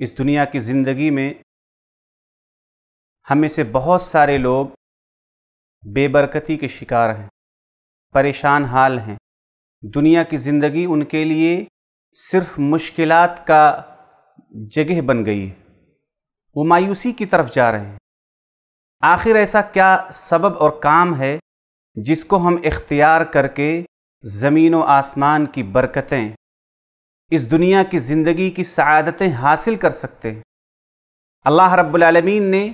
इस दुनिया की ज़िंदगी में हम से बहुत सारे लोग बेबरकती के शिकार हैं, परेशान हाल हैं। दुनिया की ज़िंदगी उनके लिए सिर्फ़ मुश्किलात का जगह बन गई है। वो मायूसी की तरफ़ जा रहे हैं। आखिर ऐसा क्या सबब और काम है जिसको हम इख्तियार करके ज़मीन व आसमान की बरकतें इस दुनिया की ज़िंदगी की सआदतें हासिल कर सकते हैं। अल्लाह रब्बुल ने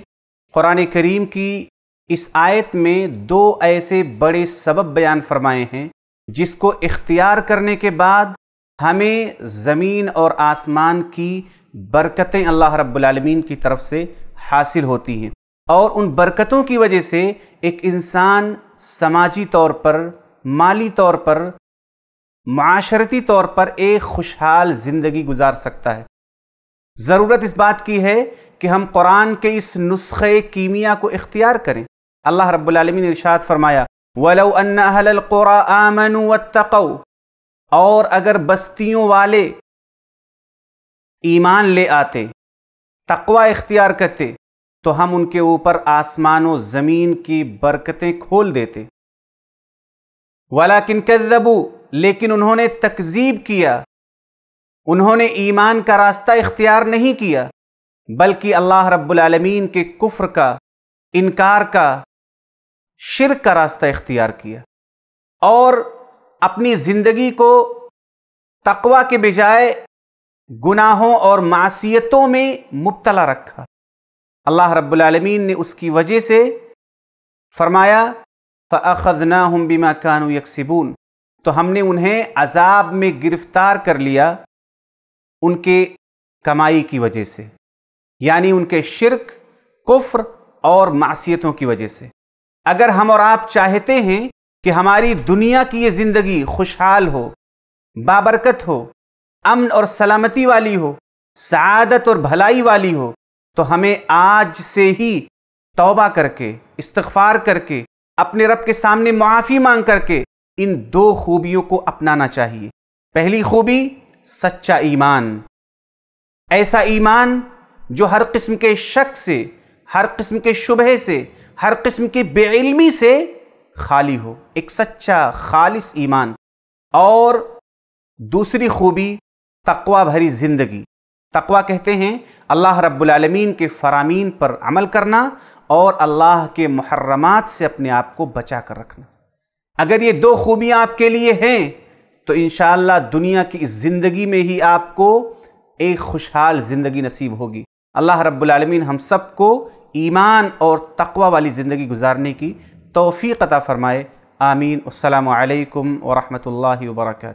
कुरान करीम की इस आयत में दो ऐसे बड़े सबब बयान फरमाए हैं, जिसको इख्तियार करने के बाद हमें ज़मीन और आसमान की बरकतें अल्लाह रब्बुल की तरफ़ से हासिल होती हैं और उन बरकतों की वजह से एक इंसान समाजी तौर पर, माली तौर पर माशरती तौर पर एक खुशहाल ज़िंदगी गुजार सकता है। ज़रूरत इस बात की है कि हम कुरान के इस नुस्खे कीमिया को इख्तियार करें। अल्लाह रब्बुल ने इरशाद फरमाया, वलो और अगर बस्तियों वाले ईमान ले आते, तकवा इख्तियार करते तो हम उनके ऊपर आसमान ज़मीन की बरकतें खोल देते। वलाकिन कज़बू लेकिन उन्होंने तकजीब किया। उन्होंने ईमान का रास्ता इख्तियार नहीं किया, बल्कि अल्लाह रब्बुल आलमीन के कुफ्र का, इनकार का शिर का रास्ता इख्तियार किया। और अपनी ज़िंदगी को तकवा के बजाय गुनाहों और मासीतों में मुबतला रखा। अल्लाह रब्बुल आलमीन ने उसकी वजह से फरमाया फ़अख़ना हम बिमा कानू यकसिबून। तो हमने उन्हें अजाब में गिरफ़्तार कर लिया उनके कमाई की वजह से, यानी उनके शिरक, कुफ्र और मासीतों की वजह से। अगर हम और आप चाहते हैं कि हमारी दुनिया की ये ज़िंदगी खुशहाल हो, बाबरकत हो, अमन और सलामती वाली हो, सआदत और भलाई वाली हो तो हमें आज से ही तौबा करके इस्तफार करके, अपने रब के सामने मुआफ़ी मांग करके इन दो खूबियों को अपनाना चाहिए। पहली खूबी, सच्चा ईमान। ऐसा ईमान जो हर किस्म के शक से, हर किस्म के शुबह से, हर किस्म की बेइल्मी से खाली हो। एक सच्चा, खालिस ईमान। और दूसरी खूबी, तकवा भरी ज़िंदगी। तकवा कहते हैं, अल्लाह रब्बुल आलमीन के फ़रामीन पर अमल करना और अल्लाह के मुहर्रमात से अपने आप को बचा कर रखना। अगर ये दो खूबियाँ आपके लिए हैं तो इन दुनिया की इस ज़िंदगी में ही आपको एक खुशहाल ज़िंदगी नसीब होगी। अल्लाह रब्लमिन हम सबको ईमान और तकवा वाली ज़िंदगी गुजारने की तोफ़ी क़ता फ़रमाए। आमीन। अल्लाम वरहमल वर्का